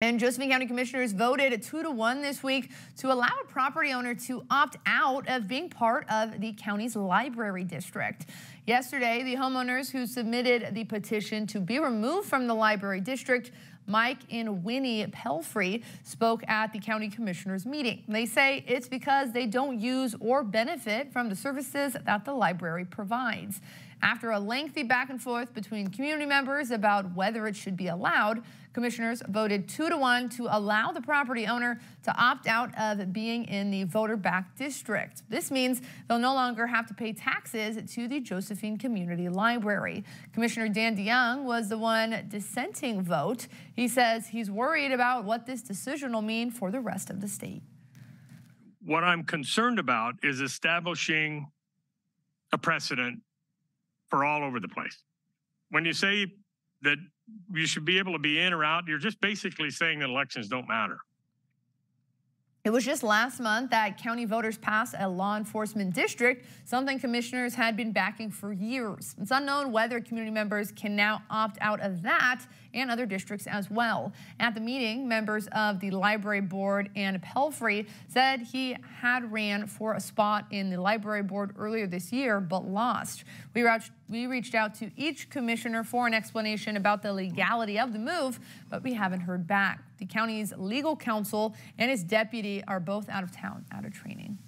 And Josephine County Commissioners voted two to one this week to allow a property owner to opt out of being part of the county's library district. Yesterday, the homeowners who submitted the petition to be removed from the library district Mike and Winnie Pelfrey spoke at the county commissioners meeting. They say it's because they don't use or benefit from the services that the library provides. After a lengthy back and forth between community members about whether it should be allowed, commissioners voted two to one to allow the property owner to opt out of being in the voter backed district. This means they'll no longer have to pay taxes to the Josephine Community Library. Commissioner Dan DeYoung was the one dissenting vote. He says he's worried about what this decision will mean for the rest of the state. What I'm concerned about is establishing a precedent for all over the place. When you say that you should be able to be in or out, you're just basically saying that elections don't matter. It was just last month that county voters passed a law enforcement district, something commissioners had been backing for years. It's unknown whether community members can now opt out of that and other districts as well. At the meeting, members of the library board and Pelfrey said he had ran for a spot in the library board earlier this year but lost. We reached, we reached out to each commissioner for an explanation about the legality of the move, but we haven't heard back. The county's legal counsel and his deputy are both out of town out of training.